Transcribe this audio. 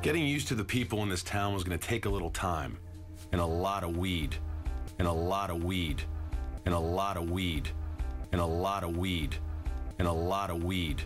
Getting used to the people in this town was going to take a little time, and a lot of weed, and a lot of weed, and a lot of weed, and a lot of weed, and a lot of weed.